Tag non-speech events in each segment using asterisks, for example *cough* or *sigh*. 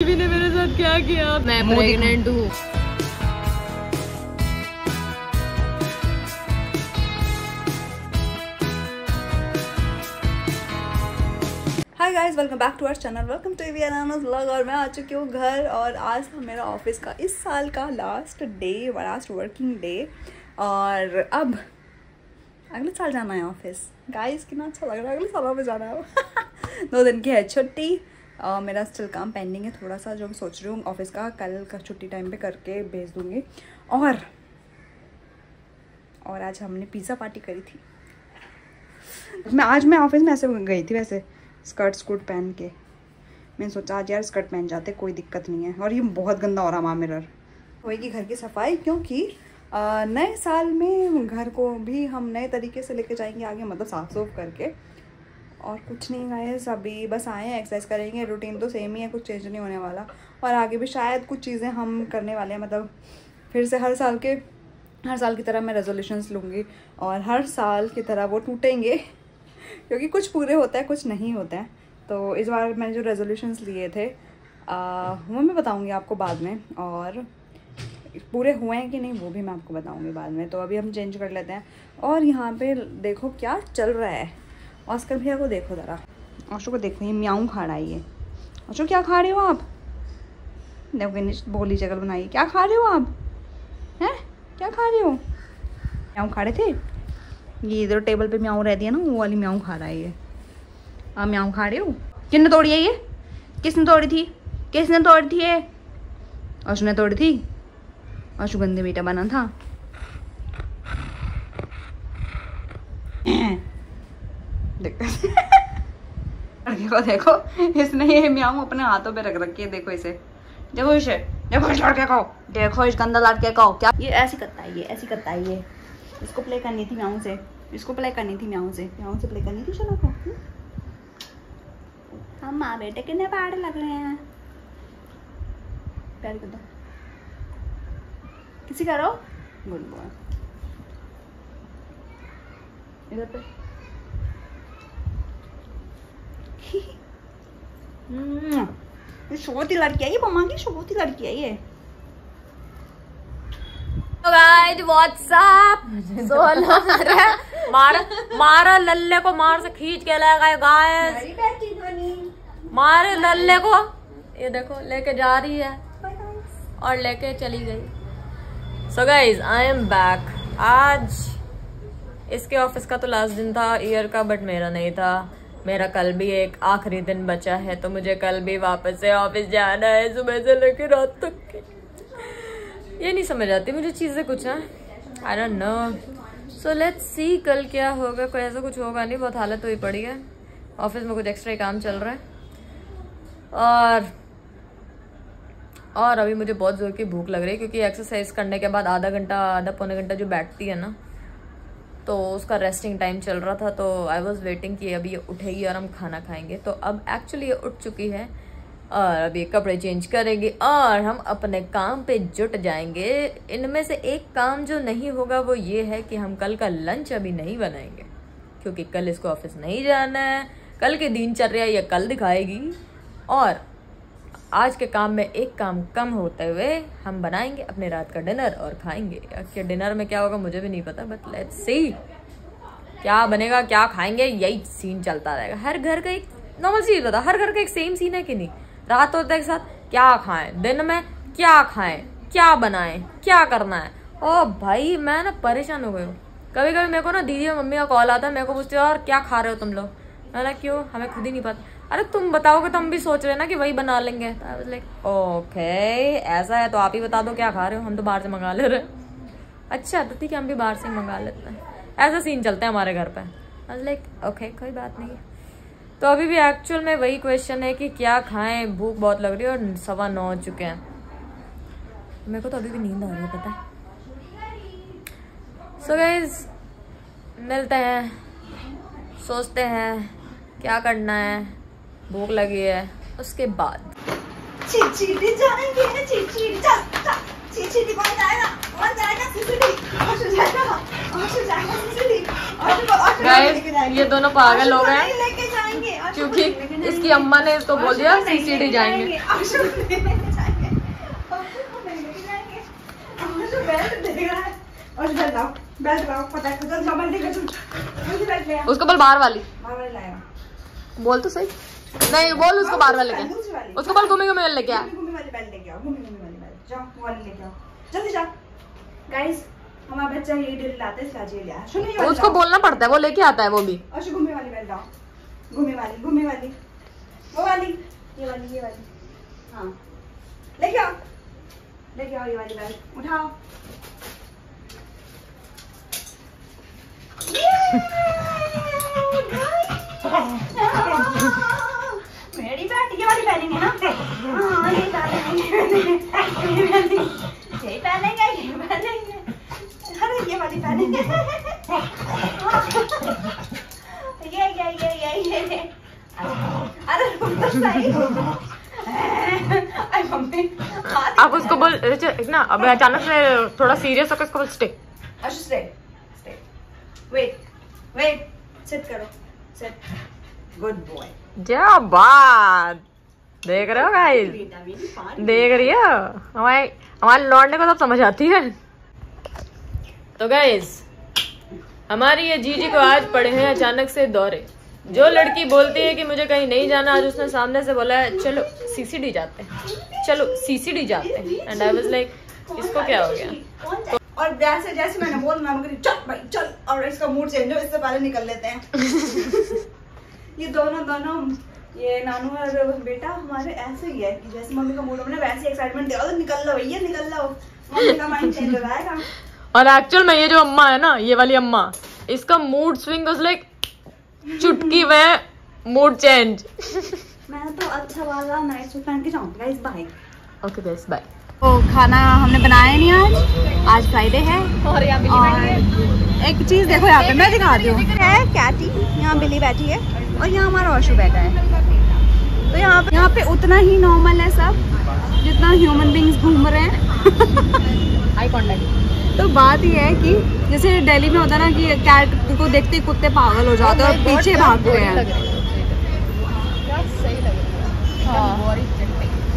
ने मेरे साथ क्या किया? मैं प्रेग्नेंट हूँ। Hi guys welcome back to our channel welcome to we Ananas vlog और मैं आ चुकी हूँ घर और आज था मेरा ऑफ़िस का इस साल का last day last working day और अब अगले साल जाना है ऑफ़िस गाइस कितना अच्छा लग रहा है अगले साल ऑफ़िस जाना है। *laughs* दो दिन की है छुट्टी। Uh, मेरा स्टिल काम पेंडिंग है थोड़ा सा जो मैं सोच रही हूँ ऑफ़िस का कल का छुट्टी टाइम पे करके भेज दूँगी। और और आज हमने पिज़्ज़ा पार्टी करी थी। मैं आज मैं ऑफ़िस में ऐसे गई थी वैसे स्कर्ट स्कूट पहन के। मैंने सोचा आज यार स्कर्ट पहन जाते कोई दिक्कत नहीं है। और ये बहुत गंदा हो रहा वहाँ मिरर होएगी घर की सफ़ाई क्योंकि नए साल में घर को भी हम नए तरीके से लेके जाएँगे आगे मतलब साफ़ सूफ करके। और कुछ नहीं गाइस अभी बस आए हैं एक्सरसाइज करेंगे। रूटीन तो सेम ही है कुछ चेंज नहीं होने वाला। और आगे भी शायद कुछ चीज़ें हम करने वाले हैं मतलब फिर से हर साल के हर साल की तरह मैं रेजोल्यूशंस लूँगी और हर साल की तरह वो टूटेंगे *laughs* क्योंकि कुछ पूरे होता है कुछ नहीं होता है। तो इस बार मैंने जो रेजोल्यूशंस लिए थे आ, वो मैं बताऊँगी आपको बाद में और पूरे हुए हैं कि नहीं वो भी मैं आपको बताऊँगी बाद में। तो अभी हम चेंज कर लेते हैं। और यहाँ पे देखो क्या चल रहा है। ऑस्कर भैया को देखो ज़रा। औशो को देखो, ये म्याऊँ खा रहा है ये। औशो क्या खा रहे हो आप? देखो बोली जगल बनाई क्या खा रहे हो आप? हैं? क्या खा रहे हो? म्याऊँ खा रहे थे? ये इधर टेबल पे म्याऊँ रह दिया ना, वो वाली म्याऊँ खा रहा है ये। आप म्याऊँ खा रहे हो? किसने तोड़ी है ये? किसने तोड़ी थी? किसने तोड़ी थी ये? अशु ने तोड़ी थी? अशु गंदे बेटा बना था। देखो। देखो इसने ये म्याऊँ अपने हाथों पे रख रखी है, देखो इसे। देखो इसे, देखो इस लड़के को। देखो इस गंदा लड़के को। क्या? ये ऐसी करता है, ये ऐसी करता है, ये। इसको प्ले करनी थी म्याऊँ से। इसको प्ले करनी थी म्याऊँ से। म्याऊँ से प्ले करनी थी, चलो को हम माँ बेटे कितने पाड़ लग रहे हैं? प्यार कर दो किसी करो गुड बॉय इधर पे। छोटी लड़की है ये मम्मा की छोटी लड़की है ये गाइस व्हाट्सअप सोना मार मारा लल्ले को मार से खींच के ले गए गाइस मारे लल्ले को। ये देखो लेके जा रही है। और लेके चली गई। So guys I am back आज इसके ऑफ़िस का तो लास्ट दिन था ईयर का बट मेरा नहीं था। मेरा कल भी एक आखिरी दिन बचा है तो मुझे कल भी वापस से ऑफ़िस जाना है सुबह से लेकर रात तक ये नहीं समझ आती मुझे चीज़ें कुछ, है? I don't know so let's see कल क्या होगा। कोई ऐसा कुछ होगा नहीं, बहुत हालत हुई पड़ी है। ऑफ़िस में कुछ एक्स्ट्रा काम चल रहा है। और और अभी मुझे बहुत ज़ोर की भूख लग रही है, क्योंकि एक्सरसाइज करने के बाद आधा घंटा, आधा पौने घंटा जो बैठती है ना तो उसका रेस्टिंग टाइम चल रहा था तो आई वॉज़ वेटिंग कि अभी ये उठेगी और हम खाना खाएँगे। तो अब एक्चुअली ये उठ चुकी है और अभी कपड़े चेंज करेगी और हम अपने काम पे जुट जाएँगे। इनमें से एक काम जो नहीं होगा वो ये है कि हम कल का लंच अभी नहीं बनाएँगे, क्योंकि कल इसको ऑफ़िस नहीं जाना है। कल के दिनचर्या ये कल दिखाएगी और आज के काम में एक काम कम होते हुए हम बनाएँगे अपने रात का डिनर और खाएँगे। कि डिनर में क्या होगा मुझे भी नहीं पता बट लेट्स सी क्या बनेगा, क्या खाएँगे, यही सीन चलता रहेगा। हर घर का एक नॉर्मल सीन होता हर घर का एक सेम सीन है कि नहीं? रात होता है एक साथ क्या खाएँ? दिन में क्या खाएँ? क्या बनाएँ? क्या करना है? ओ भाई, मैं ना परेशान हो गई हूँ। कभी कभी मेरे को ना दीदी और मम्मी का कॉल आता है, मेरे को पूछते हो, और क्या खा रहे हो तुम लोग? मैं क्यों? हमें खुद ही नहीं पता। अरे तुम बताओगे तो हम भी सोच रहे ना कि वही बना लेंगे। ओके ऐसा है तो आप ही बता दो क्या खा रहे हो, हम तो बाहर से मंगा ले रहे अच्छा तो ठीक है हम भी बाहर से मंगा लेते हैं। ऐसा सीन चलता है हमारे घर पे। लाइक ओके कोई बात नहीं। तो अभी भी एक्चुअल में वही क्वेश्चन है कि क्या खाएँ, भूख बहुत लग रही है और सवा नौ हो चुके हैं। मेरे को तो अभी भी नींद आ रही है, पता सो so गाइज़ मिलते हैं, सोचते हैं, क्या करना है। भूख लगी है उसके बाद जाएँगे जाएगा गाइस ये दोनों पागल हो गए क्योंकि इसकी अम्मा ने इसको बोल दिया सीसीडी जाएँगे उसको बोल बाहर वाली बोल तो सही नहीं बोल उसको बाहर वाले के। उसको बोल घूमे घूमे लेके आ जल्दी जा। गाइस हमारा बच्चा ये डील लाते इसलिए आज ये लिया सुनो ये वाली उसको। बोलना पड़ता है वो लेके आता है वो भी। अच्छा घूमे वाली बेल लाओ घूमे वाली घूमे वाली। वो वाली ये वाली ये वाली। हाँ। लेके आओ लेके आओ ये वाली बेल उठाओ। ये *laughs* *laughs* वाली पहनेंगे ना? हाँ ये पहनेंगे ये पहनेंगे ये पहनेंगे। अरे ये वाली पहनेंगे। ये ये ये ये ये ये। अरे रुक तो सही अरे मम्मी हाथ आप उसको बोल ना अब अचानक से थोड़ा सीरियस होकर उसको बोल स्टे। अच्छा stay stay. Wait wait sit करो सिट गुड बॉय क्या बात? देख रहे हो गाइस देख रही हो? हमारे हमारे लौटने को सब समझ आती है। तो गाइस हमारी ये जीजी को आज पड़े हैं अचानक से दौरे। जो लड़की बोलती है कि मुझे कहीं नहीं जाना आज उसने सामने से बोला है चलो सीसीडी जाते हैं। चलो सीसीडी जाते हैं. एंड आई वाज लाइक इसको क्या हो गया? और जैसे जैसे मैंने बोला मैं करी चल भाई चल। और इसका मूड चेंज हो इससे पहले निकल लेते हैं। *laughs* ये दोनों दोनों ये नानू और बेटा हमारे ऐसे ही है कि जैसे मम्मी का मूड बना वैसे एक्साइटमेंट दिया तो निकल लो भैया निकल लो। मम्मी का माइंड चेंज हो जाएगा और एक्चुअल में ये जो अम्मा है ना ये वाली अम्मा इसका मूड स्विंग वाज लाइक चुटकी में मूड चेंज मैं तो अच्छा वाला नाइट सूट पहन के जाऊँगा इस बाइक ओके गाइस बाय तो खाना हमने बनाया नहीं आज। आज फ्राइडे है। और यहाँ और एक चीज़ देखो यहाँ पे मैं दिखाती हूँ। है कैटी यहाँ बिल्ली बैठी है और यहाँ हमारा ऑशु बैठा है। तो यहाँ पे यहाँ पे उतना ही नॉर्मल है सब जितना ह्यूमन बींग्स घूम रहे हैं। *laughs* आई कांटेक्ट तो बात ये है कि जैसे दिल्ली में होता है ना कि कैट को देखते ही कुत्ते पागल हो जाते हैं और पीछे भागते हैं।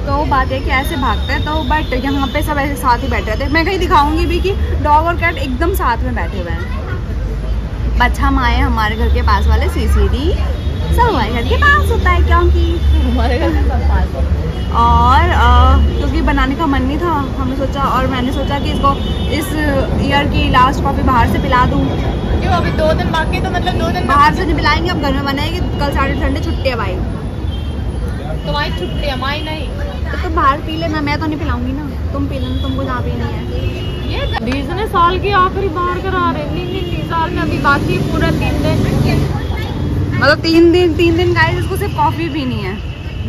तो वो बात है कि ऐसे भागते हैं तो बट यहाँ पे सब ऐसे साथ ही बैठे रहते हैं। मैं कहीं दिखाऊँगी भी कि डॉग और कैट एकदम साथ में बैठे हुए हैं। बच्चा माए हमारे घर के पास वाले सीसीडी सब हमारे घर के पास होता है क्योंकि हमारे घर पास और अ, क्योंकि बनाने का मन नहीं था हमने सोचा और मैंने सोचा कि इसको इस ईयर की लास्ट कॉफ़ी बाहर से पिला दूँ क्यों अभी दो दिन बाकी तो मतलब दो दिन बाहर से नहीं पिलाएँगे अब घर में बनाएँगे कल साढ़े ठंडे छुट्टी है भाई तुम्हारी छुट्टी हमारी नहीं तो तुम बाहर पी लेना मैं तो नहीं पिलाऊँगी ना। तुम पी लेना तुमको जहाँ पीनी है। ये बीस ने साल की आखिरी बार करा रहे नहीं नहीं साल में अभी बाकी पूरा तीन दिन। मतलब तीन दिन तीन दिन गाइस इसको सिर्फ़ कॉफ़ी पीनी है।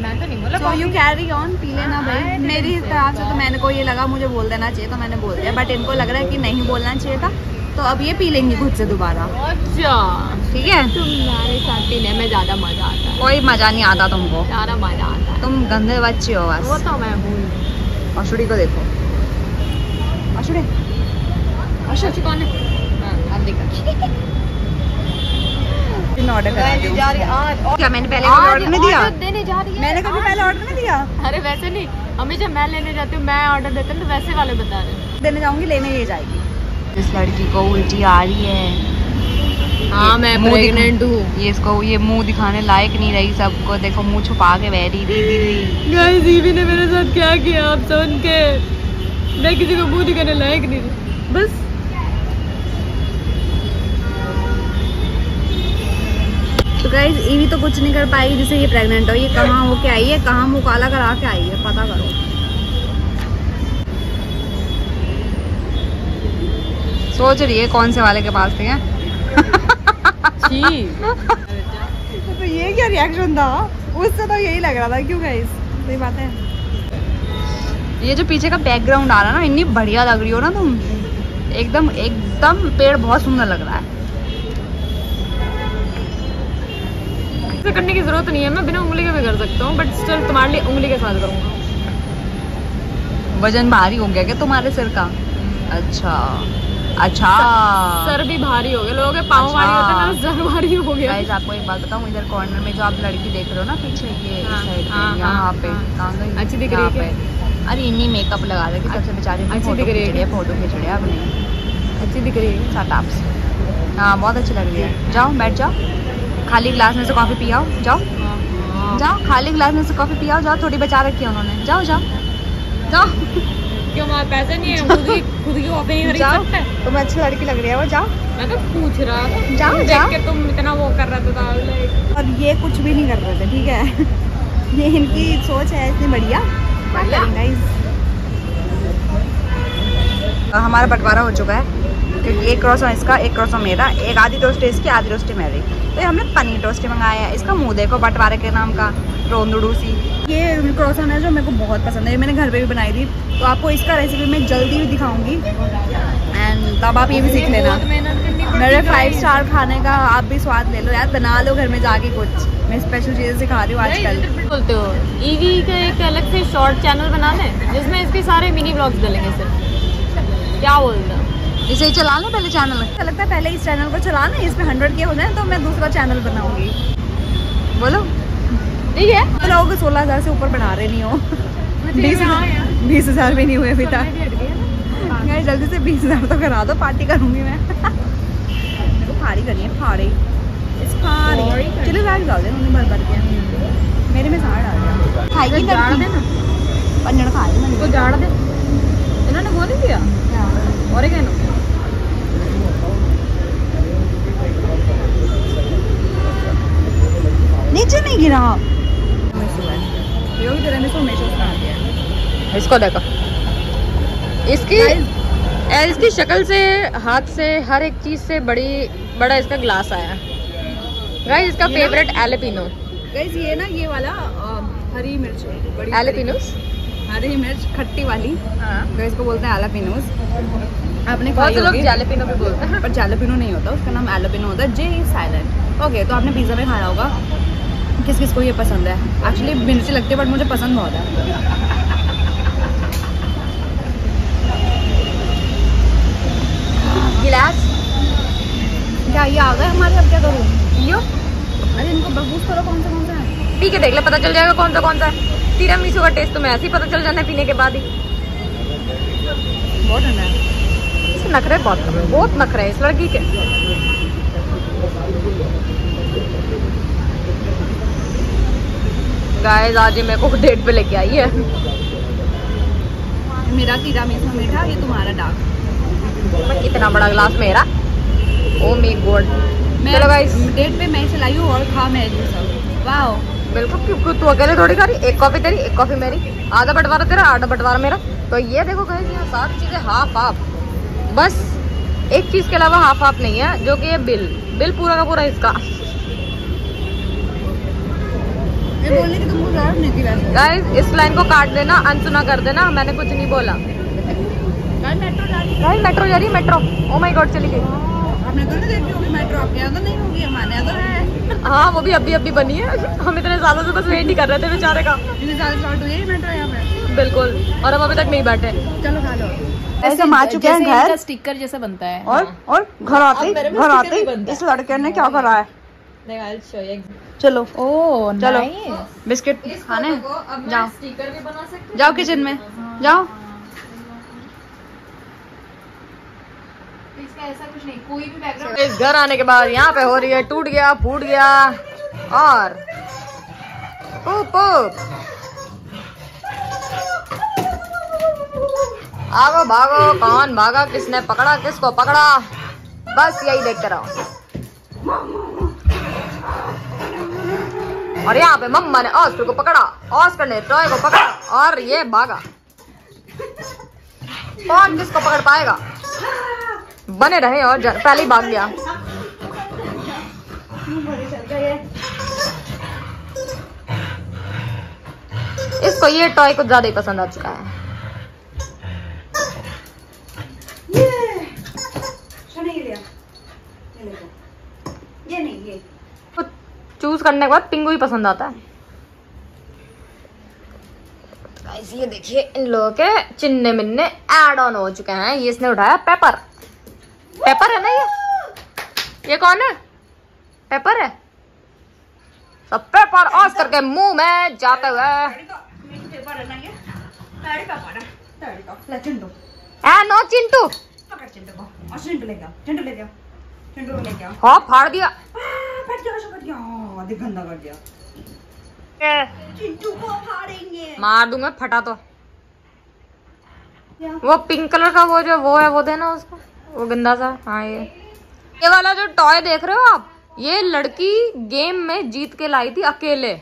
मैं तो नहीं बोला सो यू कैरी ऑन पी लेना भाई। मेरी तरफ़ से तो मैंने को ये लगा मुझे बोल देना चाहिए तो मैंने बोल दिया। बट इनको लग रहा है कि नहीं बोलना चाहिए था तो अब ये पी लेंगी खुद से दोबारा। अच्छा। ठीक है? तुम्हारे साथ पीने में ज़्यादा मज़ा आता है। कोई मज़ा नहीं आता तुमको। ज़्यादा मज़ा आता है। तुम गंदे बच्चे हो वो बस तो मैं हूँ। अशुड़ी को देखो। अशुड़ी। अच्छा कौन है? हाँ, ऑर्डर करा क्या मैंने पहले ऑर्डर नहीं दिया देने जा रही है। मैंने कभी पहले ऑर्डर नहीं दिया। अरे वैसे नहीं हमेशा मैं लेने जाती हूँ मैं ऑर्डर देती हूँ तो वैसे वाले बता रहे देने जाऊँगी लेने ये जाएगी। इस लड़की को उल्टी आ रही है। हाँ मैं मुँह प्रेग्नेंट हूँ। ये इसको ये मुँह दिखाने लायक नहीं रही सबको। देखो मुँह छुपा के बैठी दी दी गाइस दीदी ने मेरे साथ क्या किया आप सुन के? मैं किसी को मुँह दिखाने लायक नहीं रही। बस गाइज़ ईवी तो कुछ नहीं कर पाई जिसे ये प्रेग्नेंट हो। ये कहाँ हो के आई है? कहाँ मुँह काला करा के आई है? पता करो। सोच रही है कौन से वाले के पास थे तो ये क्या रिएक्शन था? उससे तो यही लग रहा था। क्यों गाइस सही बात है। ये जो पीछे का बैकग्राउंड आ रहा है ना इतनी बढ़िया लग रही हो ना तुम। एकदम एकदम पेड़ बहुत सुंदर लग रहा है। ऐसे करने की ज़रूरत नहीं है। मैं बिना उंगली के भी कर सकता हूँ बट स्टिल तुम्हारे लिए उंगली के साथ करूँगा। वज़न भारी हो गया क्या तुम्हारे सिर का? अच्छा। अच्छा। सर भी भारी हो गया लोगों के पाँव अच्छा। भारी होते हैं मेरा सर भारी हो गया। गाइस आपको एक बात बताऊँ इधर कॉर्नर में जो आप लड़की देख रहे हो ना पीछे ये हाँ, साइड हाँ, पे यहाँ हाँ, पे हाँ। कहाँ गई? अच्छी दिख रही है अरे इन्हीं मेकअप लगा कि तब से बेचारी अच्छी दिख रही है। रही है फ़ोटो खींच रही है अपनी अच्छी दिख रही है। हाँ बहुत अच्छी लग रही है। जाओ बैठ जाओ। खाली गिलास में से कॉफ़ी पियाओ जाओ। जाओ खाली ग्लास में से कॉफ़ी पियाओ जाओ थोड़ी बचा रखी है उन्होंने। जाओ जाओ। जाओ। क्यों हमारे पैसे नहीं है? खुद की खुद की कॉपी नहीं खरीद जाओ। सकते तुम्हें अच्छी लड़की लग रही है वो जाओ। मैं तो पूछ रहा था। जाओ, जाओ। देख के तुम इतना वो कर रहे थे तो और ये कुछ भी नहीं कर रहे थे ठीक है? *laughs* ये इनकी सोच है इतनी बढ़िया। guys? हमारा बंटवारा हो चुका है। क्योंकि एक क्रॉसो इसका एक क्रॉसो मेरा एक आधी टोस्टी इसकी आधी टोस्टी मेरी। तो ये हमने पनीर टोस्टी मंगाया है इसका मुँह देखो बंटवारे के नाम का रोंदड़ूसी ये क्रॉसन है जो मेरे को बहुत पसंद है ये मैंने घर पे भी बनाई थी। तो आपको इसका रेसिपी मैं जल्दी भी दिखाऊँगी। एंड तब आप ये भी सीख लेना। मेरे फाइव स्टार खाने का आप भी स्वाद ले लो। यार बना लो घर में जाके कुछ। मैं स्पेशल चीज़ें सिखा रही हूँ आजकल। बोलते हो ईवी का एक अलग से शॉर्ट चैनल बना लें जिसमें इसके सारे मिनी ब्लॉग्स डलेंगे सिर्फ़। क्या बोलते हो? इसे चला लो पहले चैनल अच्छा लगता है पहले इस चैनल को चलाना इस पे हंड्रेड के हो जाए तो मैं दूसरा चैनल बनाऊँगी। बोलो। ठीक है? तो लोग सोलह हज़ार से ऊपर बढ़ा रहे नहीं हो। बीस बीस हज़ार भी नहीं हुए अभी तक। जल्दी से बीस हज़ार तो करा दो पार्टी करूँगी मैं। को फाड़ी करनी है फाड़ी। चलो रात डाल दे भर भर के मेरे में सारा डाल दिया। खाएगी जाड़ लड़की देना। पंजन खा रही मैंने जाड़ दे। इन्होंने वो नहीं दिया? और क्या नीचे नहीं गिरा इसको देखो। इसकी इसकी शक्ल से हाथ से हर एक चीज़ से बड़ी बड़ा इसका ग्लास आया। गाइस इसका फेवरेट एलेपिनो गाइस ये ना ये वाला हरी मिर्च बड़ी एलेपिनोस हरी मिर्च खट्टी वाली। हाँ। तो इसको बोलते हैं एलापिनोस आपने बहुत लोग जैलेपिनो भी बोलते हैं। पर जैलापिनो नहीं होता उसका नाम एलापिनो होता है जे साइलेंट ओके तो आपने पिज़्ज़ा में खाया होगा। किस किस को ये पसंद है? एक्चुअली मिर्ची लगती है बट मुझे पसंद बहुत है। गिलास? क्या ये आ गए हमारे अब क्या करूँ? यो अरे इनको बबूस करो कौन सा कौन सा है? पी के देख ले पता चल जाएगा कौन सा कौन सा है तिरामिसू का टेस्ट तुम्हें ऐसे ही पता चल जाना है पीने के बाद ही। बहुत ठंडा है। इसके नखरे बहुत बहुत नखरे है इस लड़की के। गाइस आज ये मेरे को डेट पे लेके आई है। मेरा तीरा मीठा मीठा ये तुम्हारा डार्क बट इतना बड़ा ग्लास मेरा? ओ मी गॉड चलो गाइस डेट पे मैं चलाई हूँ और खा मैं सब। वाओ बिल्कुल क्योंकि तू अकेले थोड़ी खा रही? एक कॉफ़ी तेरी एक कॉफ़ी मेरी। आधा बंटवारा तेरा आधा बंटवारा मेरा। तो ये देखो गाइस यहाँ सारी चीज़ें हाफ़ हाफ़ बस एक चीज़ के अलावा हाफ़ हाफ़ नहीं है जो कि ये बिल बिल पूरा का पूरा इसका। गाइस इस लाइन को काट देना अनसुना कर देना मैंने कुछ नहीं बोला। मेट्रो गाइस मेट्रो जा रही है मेट्रो ओ माय गॉड चली गई। आपने तो नहीं तो नहीं होगी हमारे यहाँ तो है। हाँ वो भी अभी अभी बनी है। हम इतने सालों से बस वेट ही कर रहे थे बेचारे का। इतने साल स्टार्ट हुई है मेट्रो यहाँ पे। बिल्कुल। और हम अभी तक नहीं बैठे। चलो खा लो। ऐसे हम आ चुके हैं घर। स्टिकर जैसा बनता है। और और घर आते ही घर आते ही। है। इस लड़के ने क्या करा है? चलो। ओ चलो। बिस्किट खाने जाओ। स्टिकर भी बना सकते जाओ किचन में। जाओ। इस घर आने के बाद यहाँ पे हो रही है टूट गया फूट गया। और पूप पूप आगो भागो कौन भागा किसने पकड़ा किसको पकड़ा? बस यही देखते रहो। और यहाँ पे मम्मा ने ऑस्कर को पकड़ा। ऑस्कर ने टॉय को पकड़ा और ये भागा। कौन किसको पकड़ पाएगा? बने रहे और पहले ही भाग गया इसको ये टॉय कुछ ज़्यादा ही पसंद आ चुका है ये नहीं ये कुछ चूज़ करने के बाद पिंगू ही पसंद आता है। ये देखिए इन लोगों के चिन्ने मिन्ने एड ऑन हो चुके हैं। ये इसने उठाया पेपर पेपर है ना ये? ये कौन है? पेपर है? सब पेपर ऑस करके मुँह में जाते हुए। ए नो? चिंटू। हाँ फाड़ दिया। गंदा कर दिया। चिंटू को फाड़ेंगे। मार दूँगा फटा तो। वो पिंक कलर का वो जो वो है वो देना उसको। वो गंदा सा। हाँ ये। ये वाला जो टॉय देख रहे हो आप ये लड़की गेम में जीत के लाई थी अकेले।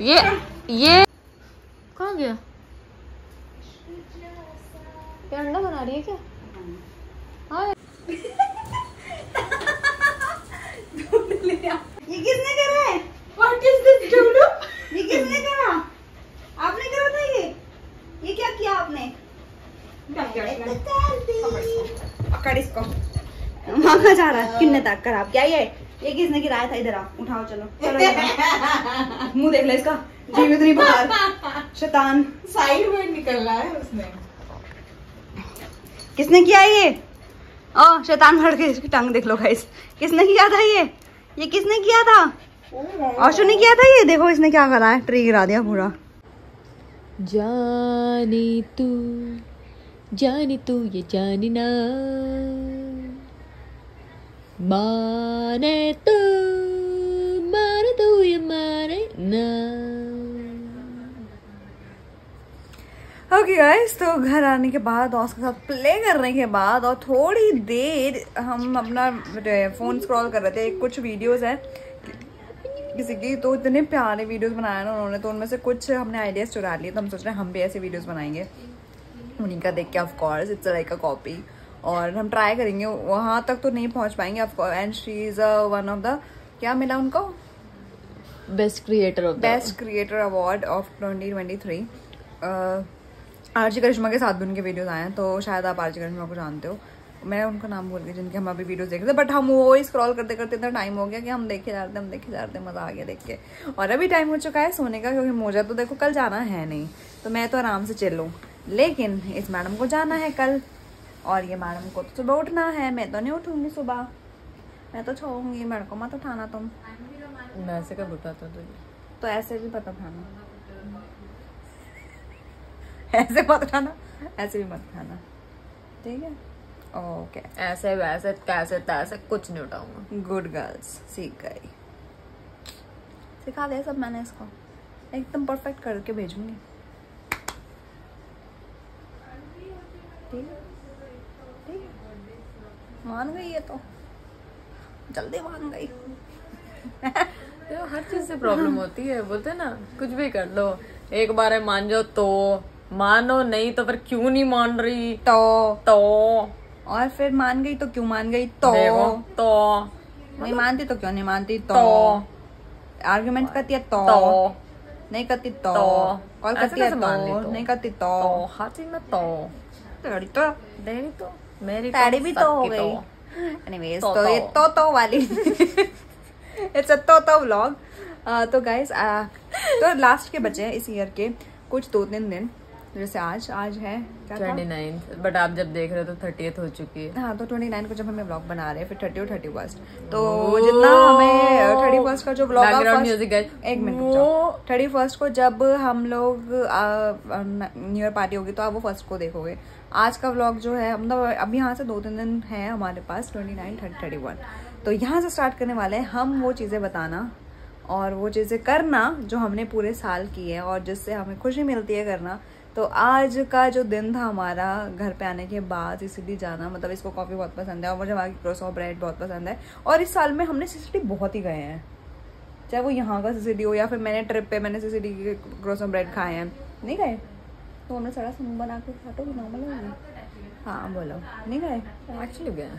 ये ये। कहाँ गया? ये अंडा बना रही है क्या? ये किसने करा है? व्हाट इज़ दिस डब्लू ये किसने करा? आपने करा था ये? ये क्या किया आपने? पकड़ इसको। मांगा जा रहा है। किन्ने तक कर आप? क्या ये? ये किसने गिराया था? इधर आप उठाओ चलो। चलो मुँह देख ले इसका। जीवित नहीं बाहर। शैतान। साइड में निकल रहा है उसमें किसने किया ये? ओ शैतान फड़ के इसकी टंग देख लो गाइस किसने किया था ये? ये किसने किया था? आशु ने किया था ये? देखो इसने क्या करा है। ट्री गिरा दिया पूरा। जानी तू जानी तू ये जानी ना। माने तू माने तू ये माने ना। ओके गाइस तो घर आने के बाद और उसके साथ प्ले करने के बाद और थोड़ी देर हम अपना फ़ोन स्क्रॉल कर रहे थे कुछ वीडियोस हैं। किसी की तो इतने प्यारे वीडियोस बनाए ना उन्होंने तो उनमें से कुछ हमने आइडियाज़ चुरा लिए तो हम सोच रहे हैं हम भी ऐसे वीडियोस बनाएँगे। उन्हीं का देख के of course it's like a copy और हम ट्राई करेंगे वहाँ तक तो नहीं पहुँच पाएँगे and she is one of the क्या मिला उनको? Best creator best creator award of 2023 RJ Karishma के साथ भी उनके वीडियोस आए हैं तो शायद आप आरजी करिश्मा को जानते हो। मैं उनका नाम भूल गई जिनके हम अभी वीडियोस देख रहे थे बट हम वो ही स्क्रॉल करते करते इतना टाइम हो गया कि हम देखे जा रहे थे हम देखे जा रहे थे मज़ा आ गया देख के। और अभी टाइम हो चुका है सोने का क्योंकि मुझे तो देखो कल जाना है नहीं तो मैं तो आराम से चलूँ। लेकिन इस मैडम को जाना है कल और ये मैडम को तो सुबह उठना है मैं तो नहीं उठूँगी सुबह। मैं तो छोड़ूँगी मेरे को मत उठाना तुम। मैं ऐसे कब उठाता तुझे? तो ऐसे भी पता उठाना ऐसे मत उठाना ऐसे भी मत उठाना ठीक है? ओके ऐसे वैसे कैसे तैसे कुछ नहीं उठाऊँगा। गुड गर्ल्स सीख गई सिखा दिया सब मैंने इसको। एकदम परफेक्ट करके भेजूँगी। ठीक है? ठीक है? मान गई ये तो। जल्दी मान गई। तो हर चीज़ से प्रॉब्लम होती है बोलते ना कुछ भी कर लो। एक बार मान जाओ तो। मानो नहीं तो फिर क्यों नहीं मान रही? तो। तो। और फिर मान गई तो क्यों मान गई? तो। तो। नहीं मानती तो क्यों नहीं मानती? तो। तो। आर्गुमेंट करती है तो। तो। नहीं करती तो। तो। कॉल करती है तो। तो? नहीं करती तो। तो चीज़ में तो। तेरी तो। तेरी तो। मेरी तेरी भी तो हो गई। एनीवेज तो तो ये तो। तो तो वाली। इट्स अ तो तो व्लॉग तो गाइस तो लास्ट के बचे हैं इस ईयर के कुछ दो तीन दिन। जैसे आज आज है। ट्वेंटी नाइन बट आप जब देख रहे हो तो थर्टीथ हो चुकी है। हाँ तो ट्वेंटी नाइन को जब हमें ब्लॉग बना रहे हैं फिर थर्टी और थर्टी फ़र्स्ट तो जितना हमें थर्टी फ़र्स्ट का जो ब्लॉग music है। एक मिनट थर्टी फ़र्स्ट को जब हम लोग न्यू ईयर पार्टी होगी तो आप वो फ़र्स्ट को देखोगे। आज का ब्लॉग जो है मतलब अभी यहाँ से दो तीन दिन है हमारे पास twenty nine thirty thirty one तो यहाँ से स्टार्ट करने वाले हैं हम वो चीज़ें बताना और वो चीज़ें करना जो हमने पूरे साल की है और जिससे हमें खुशी मिलती है करना। तो आज का जो दिन था हमारा घर पे आने के बाद सीसीडी जाना मतलब इसको कॉफ़ी बहुत पसंद है और मुझे वहाँ की क्रोसो ब्रेड बहुत पसंद है। और इस साल में हमने सीसीडी बहुत ही गए हैं। चाहे वो यहाँ का सीसीडी हो या फिर मैंने ट्रिप पे मैंने सीसीडी के क्रोसो ब्रेड खाए हैं। नहीं गए? तो हमने सारा समूह बना के खाते नॉर्मल है हाँ बोलो। नहीं गए? एक्चुअली गए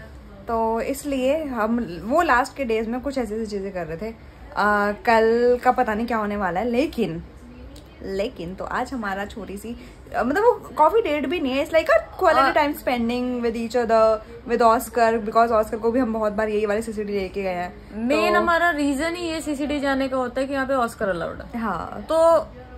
तो इसलिए हम वो लास्ट के डेज़ में कुछ ऐसी ऐसी चीज़ें कर रहे थे। आ, कल का पता नहीं क्या होने वाला है लेकिन लेकिन तो आज हमारा छोटी सी मतलब वो कॉफ़ी डेट भी नहीं है it's like a quality time spending with each other with Oscar because Oscar को भी हम बहुत बार यही वाली सीसीडी लेके गए हैं। मेन हमारा रीजन ही ये सीसीडी जाने का होता है कि यहाँ पे ऑस्कर अलाउड है। हाँ। तो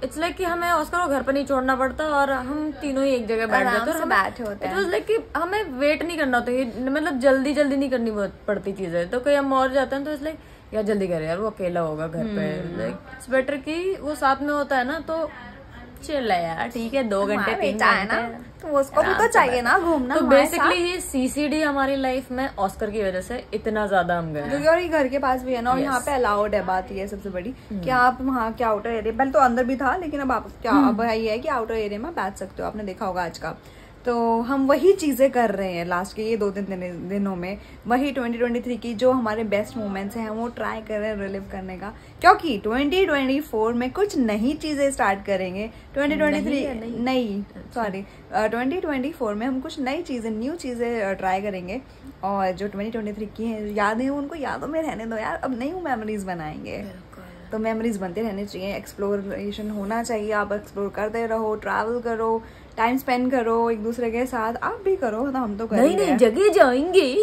इट्स लाइक कि हमें ऑस्कर को घर पर नहीं छोड़ना पड़ता और हम तीनों ही एक जगह बैठ जाते हैं बैठे होते हैं। like कि हमें वेट नहीं करना होता मतलब जल्दी जल्दी नहीं करनी पड़ती चीज़ें। तो कहीं हम और जाते हैं तो इसलिए यार जल्दी कर यार वो अकेला होगा घर पे। हम्म। लाइक इट्स बेटर कि वो साथ में होता है ना तो चिल यार ठीक है दो घंटे तीन है ना तो उसको भी तो चाहिए ना घूमना तो बेसिकली ये सीसीडी हमारी लाइफ में ऑस्कर की वजह से इतना ज़्यादा हम गए। क्योंकि और ये घर के पास भी है ना और Yes. यहाँ पे अलाउड है बात ये सबसे बड़ी कि आप वहाँ के आउटर एरिया पहले तो अंदर भी था लेकिन अब आप क्या अब ये है कि आउटर एरिया में बैठ सकते हो आपने देखा होगा आज का। तो हम वही चीज़ें कर रहे हैं लास्ट के ये दो तीन दिन, दिनों में। वही 2023 की जो हमारे बेस्ट मोमेंट्स हैं वो ट्राई कर रहे हैं रिलीव करने का। क्योंकि 2024 में कुछ नई चीज़ें स्टार्ट करेंगे। 2023 नहीं नहीं। नई। सॉरी ट्वेंटी फोर में हम कुछ नई चीज़ें न्यू चीज़ें ट्राई करेंगे। और जो ट्वेंटी ट्वेंटी थ्री की हैं यादें हैं उनको यादों में रहने दो यार। अब न्यू मेमोरीज बनाएँगे। तो मेमोरीज बनते रहने चाहिए। एक्सप्लोरेशन होना चाहिए। आप एक्सप्लोर करते रहो ट्रैवल करो। टाइम स्पेंड करो एक दूसरे के साथ आप भी करो तो हम तो कर नहीं नहीं जगह जाएँगे।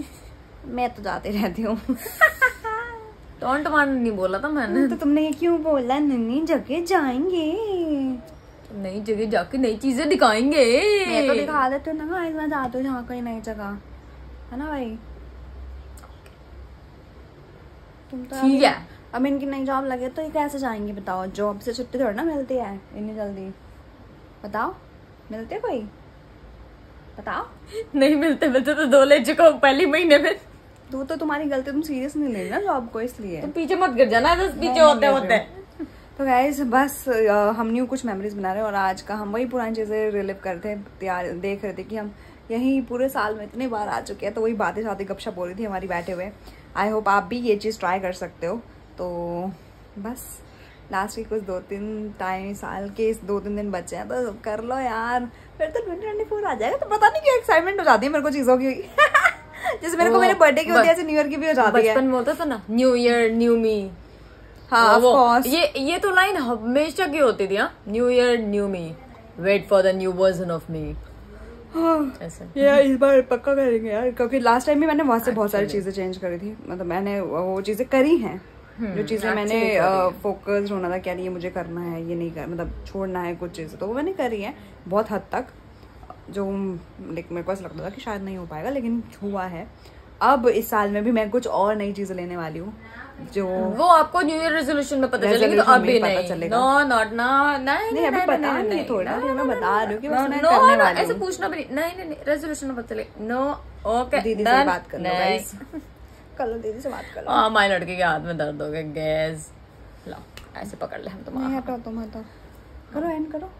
*laughs* मैं तो जाती रहती हूँ। *laughs* टॉन्ट मान नहीं बोला था मैंने। तो तुमने ये क्यों बोला? नन्नी जगह जाएँगे। नई जगह जाके नई चीज़ें दिखाएँगे। मैं तो दिखा देती हूँ ना मैं जाती हूँ जहाँ कहीं नई जगह। है ना भाई? तुम तो ठीक है। अब इनकी नई जॉब लगे तो ये कैसे जाएँगे बताओ? जॉब से छुट्टी थोड़ी ना मिलती है इतनी जल्दी। बताओ। मिलते कोई? बताओ। नहीं मिलते मिलते तो दो ले चुका पहले महीने में। तू तो तुम्हारी गलती तुम सीरियस नहीं ले ना जॉब को इसलिए। तो पीछे मत गिर जाना बस पीछे होते होते। तो गाइज़ बस हम न्यू कुछ मेमोरीज बना रहे हैं और आज का हम वही पुरानी चीज़ें रिलीव करते हैं तैयार देख रहे थे कि हम यही पूरे साल में इतने बार आ चुके हैं तो वही बातें शादी गपशप हो रही थी हमारी बैठे हुए। आई होप आप भी ये चीज़ ट्राई कर सकते हो। तो बस। लास्ट के कुछ दो तीन टाइम साल के इस दो तीन दिन बचे हैं तो कर लो यार। फिर तो ट्वेंटी ट्वेंटी फोर आ जाएगा तो पता नहीं क्यों एक्साइटमेंट हो जाती है मेरे को चीज़ों की। *laughs* जैसे मेरे को मेरे बर्थडे की होती है न्यू ईयर की भी हो जाती है। बचपन में था ना न्यू ईयर न्यू मी हाँ वो- ये ये तो लाइन हमेशा की होती थी new year new me wait for the new version of me यार इस बार पक्का करेंगे यार क्योंकि लास्ट टाइम भी मैंने वहाँ से बहुत सारी चीज़ें चेंज करी थी। मतलब मैंने वो चीज़ें करी हैं। जो चीज़ें मैंने फोकस्ड होना था क्या ये मुझे करना है ये नहीं कर मतलब छोड़ना है कुछ चीज़ें तो वो मैंने करी है बहुत हद तक जो लाइक मेरे को ऐसा लगता था कि शायद नहीं हो पाएगा लेकिन हुआ है। अब इस साल में भी मैं कुछ और नई चीज़ें लेने वाली हूँ जो वो आपको न्यू ईयर रेजोल्यूशन में पता चलेगी तो अभी नहीं। चलेगा। नो नॉट ना नहीं नहीं, अभी पता नहीं थोड़ा, मैं बता रही हूँ कि मैं करने वाली ऐसे पूछना भी नहीं नहीं नहीं नहीं रेजोल्यूशन में पता चलेगा नो ओके दीदी से बात कर लो गाइस कर लो दीदी से बात कर लो। हाँ हमारे लड़के के हाथ में दर्द हो गया गैस। लो ऐसे पकड़ ले हम तुम्हारा हटाओ तुम हटाओ करो एंड करो।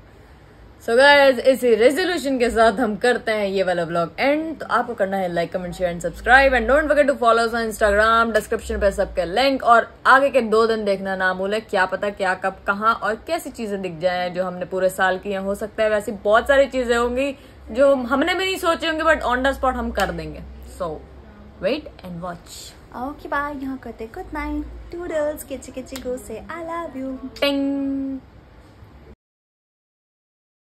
सो गाइस इसी रेजोल्यूशन के साथ हम करते हैं ये वाला ब्लॉग एंड तो आपको करना है like comment share and subscribe and don't forget to follow us on Instagram description पे सबके लिंक और आगे के दो दिन देखना ना भूले। क्या पता क्या कब कहाँ और कैसी चीज़ें दिख जाए जो हमने पूरे साल की हैं। हो सकता है वैसी बहुत सारी चीज़ें होंगी जो हमने भी नहीं सोची होंगी बट ऑन द स्पॉट हम कर देंगे। So wait and watch okay bye यहाँ करते गुड नाइट टूडल्स किची किची गो से आई लव यू